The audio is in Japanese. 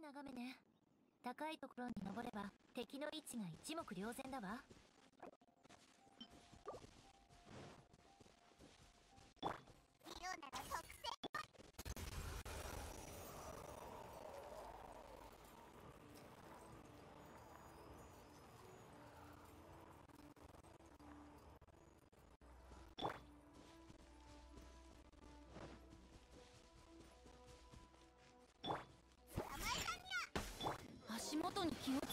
眺めね。高いところに登れば敵の位置が一目瞭然だわ。don't you